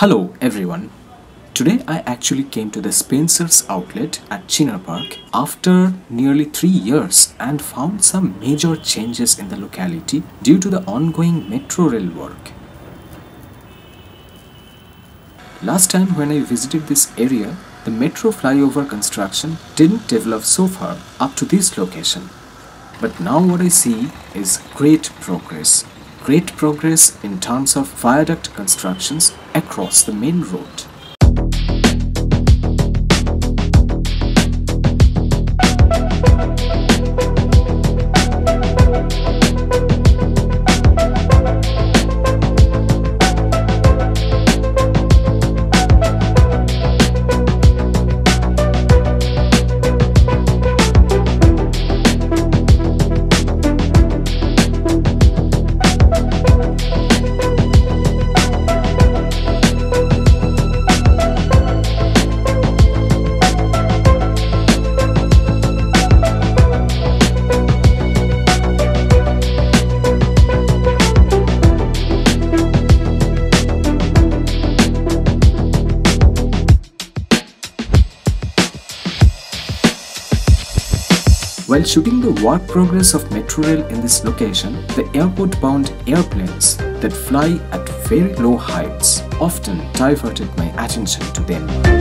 Hello everyone. Today I actually came to the Spencer's outlet at Chinar Park after nearly 3 years and found some major changes in the locality due to the ongoing metro rail work. Last time when I visited this area, the metro flyover construction didn't develop so far up to this location. But now what I see is great progress. Great progress in terms of viaduct constructions across the main road. While shooting the work progress of rail in this location, the airport-bound airplanes that fly at very low heights often diverted my attention to them.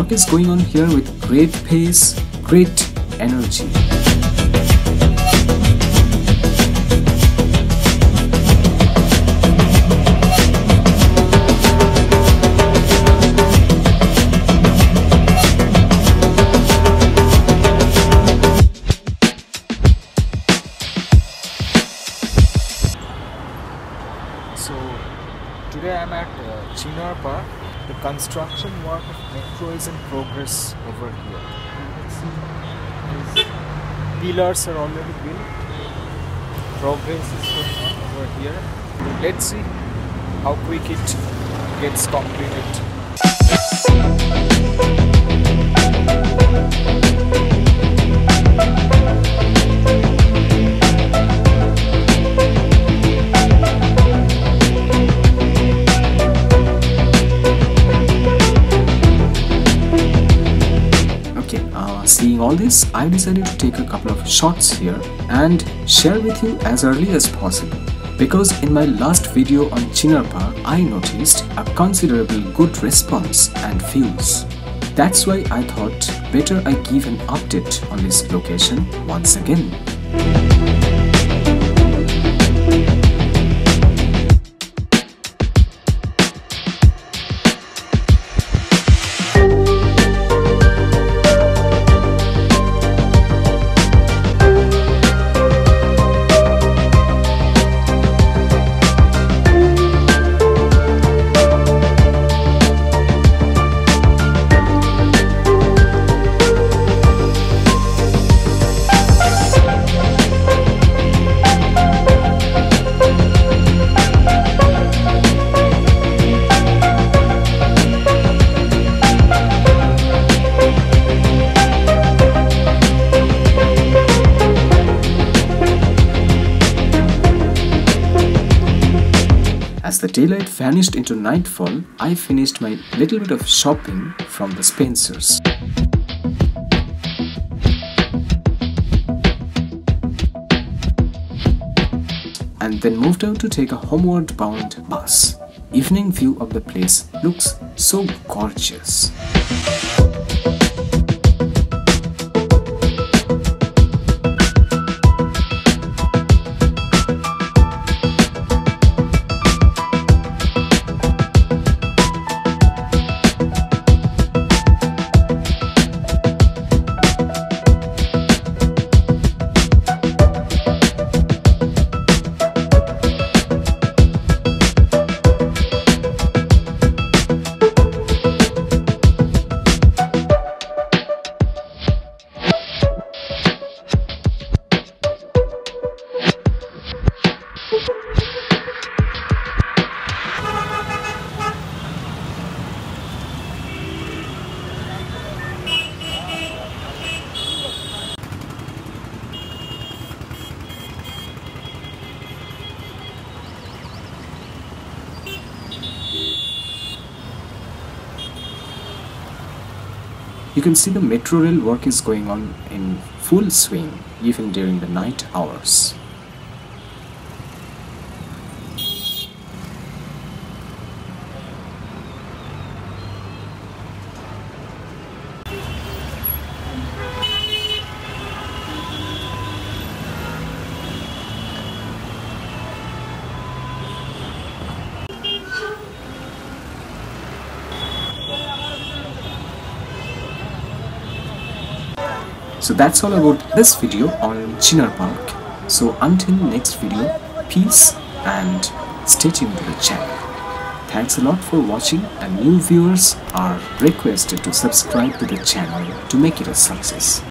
Work is going on here with great pace, great energy. So today I'm at uh, Chinar Park. The construction work of metro is in progress over here. These pillars are already built. Progress is going on over here. Let's see how quick it gets completed. I decided to take a couple of shots here and share with you as early as possible. Because in my last video on Chinar Park, I noticed a considerable good response and views. That's why I thought better I give an update on this location once again. The daylight vanished into nightfall, I finished my little bit of shopping from the Spencers. And then moved out to take a homeward bound bus. Evening view of the place looks so gorgeous. You can see the metro rail work is going on in full swing even during the night hours. So that's all about this video on Chinar Park. So until next video, peace and stay tuned to the channel. Thanks a lot for watching and new viewers are requested to subscribe to the channel to make it a success.